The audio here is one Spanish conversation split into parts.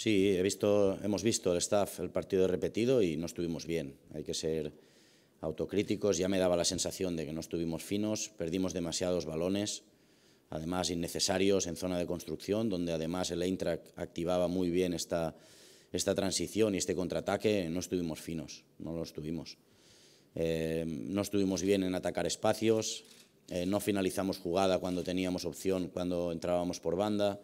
Sí, hemos visto el staff el partido repetido y no estuvimos bien. Hay que ser autocríticos. Ya me daba la sensación de que no estuvimos finos, perdimos demasiados balones, además innecesarios en zona de construcción, donde además el Eintracht activaba muy bien esta, esta transición y este contraataque. No estuvimos finos, no lo estuvimos. Eh, no estuvimos bien en atacar espacios, eh, no finalizamos jugada cuando teníamos opción, cuando entrábamos por banda.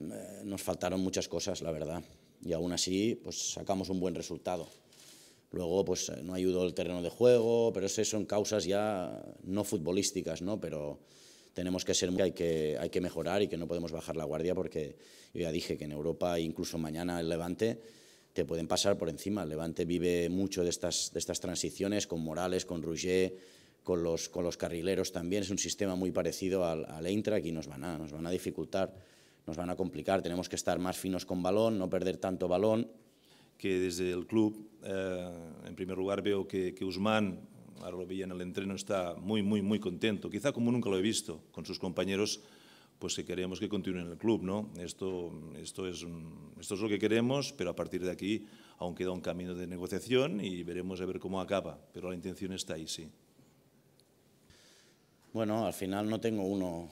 Eh, nos faltaron muchas cosas, la verdad. Y aún así, pues sacamos un buen resultado. Luego, pues no ayudó el terreno de juego, pero esas son causas ya no futbolísticas, ¿no? Pero tenemos que ser hay que hay que mejorar y que no podemos bajar la guardia porque yo ya dije que en Europa incluso mañana el Levante te pueden pasar por encima. El Levante vive mucho de estas de estas transiciones con Morales, con Rouget, con los, con los carrileros también. Es un sistema muy parecido al, al Eintracht y nos van, a, nos van a dificultar, nos van a complicar. Tenemos que estar más finos con balón, no perder tanto balón. Que desde el club, eh, en primer lugar, veo que, que Usman, ahora lo veía en el entreno, está muy, muy, muy contento. Quizá como nunca lo he visto con sus compañeros, pues que queremos que continúe en el club, ¿no? Esto, esto, es un, esto es lo que queremos, pero a partir de aquí aún queda un camino de negociación y veremos a ver cómo acaba, pero la intención está ahí, sí. Bueno, al final no tengo uno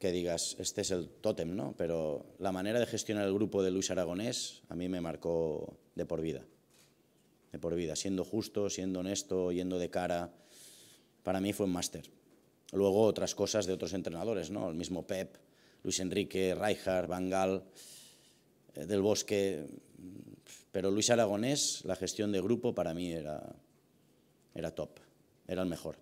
que digas, este es el tótem, ¿no? Pero la manera de gestionar el grupo de Luis Aragonés a mí me marcó de por vida. De por vida, siendo justo, siendo honesto, yendo de cara. Para mí fue un máster. Luego otras cosas de otros entrenadores, ¿no? El mismo Pep, Luis Enrique, Rijkaard, Van Gaal, eh, Del Bosque. Pero Luis Aragonés, la gestión de grupo para mí era, era top, era el mejor.